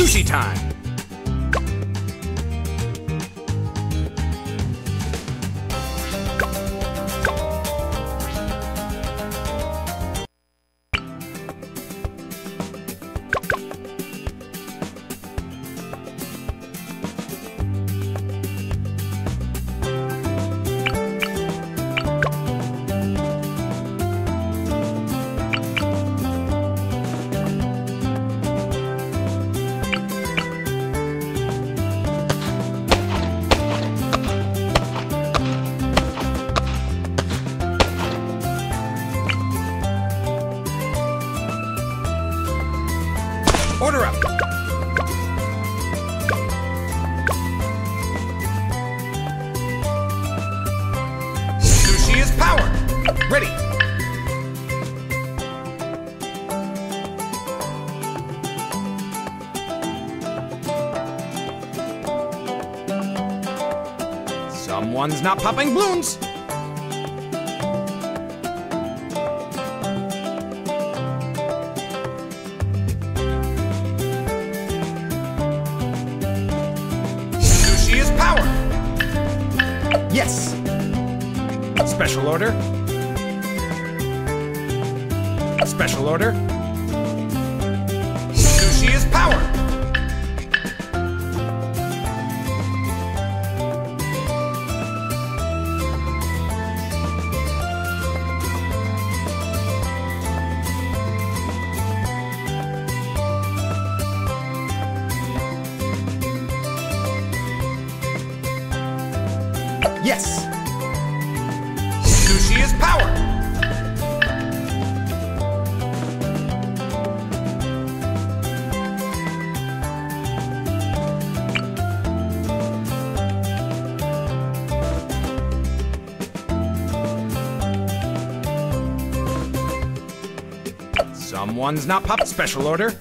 Sushi time! Ready! Someone's not popping balloons! Sushi is power! Yes! Special order? Special order? Sushi is power! Yes! Sushi is power! Someone's not popped special order.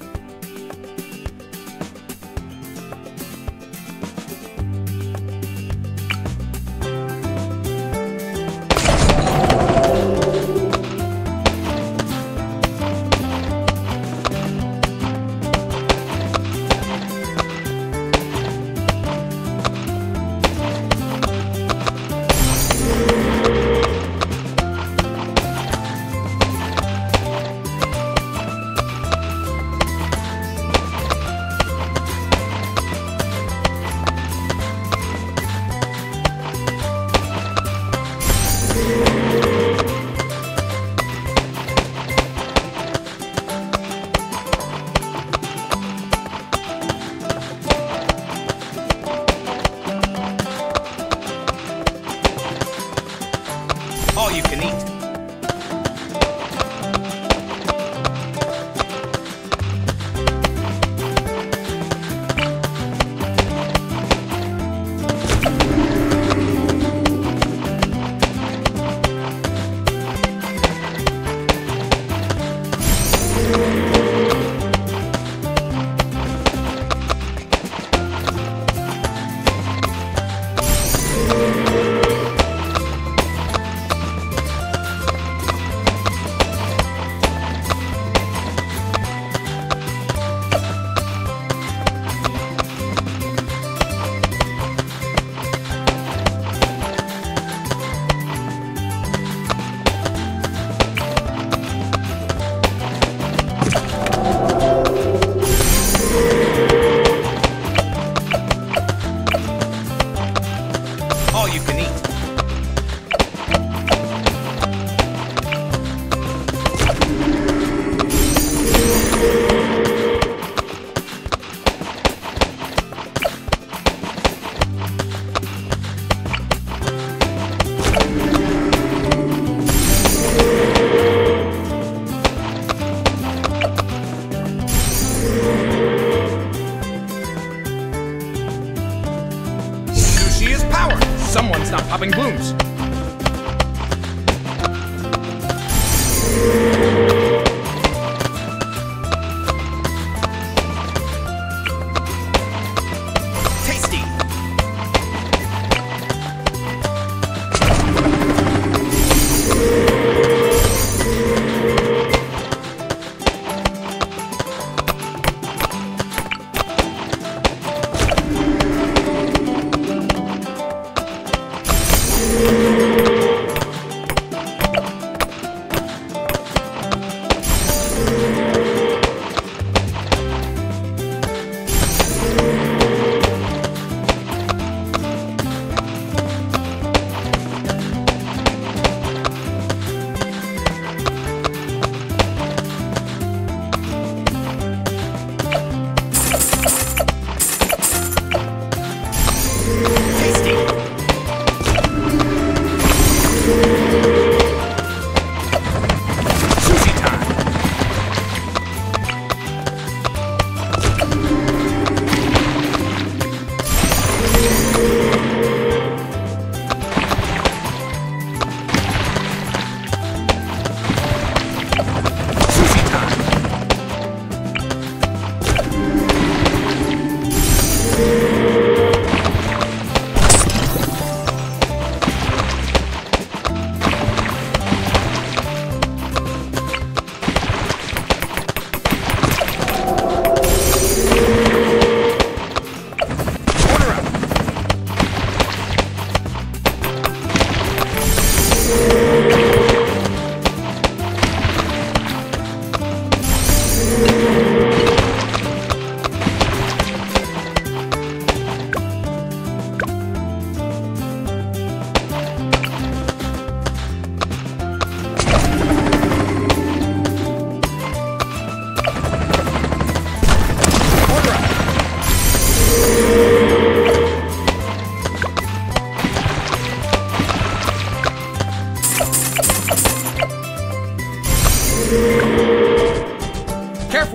Someone's not popping bloons.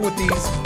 With these.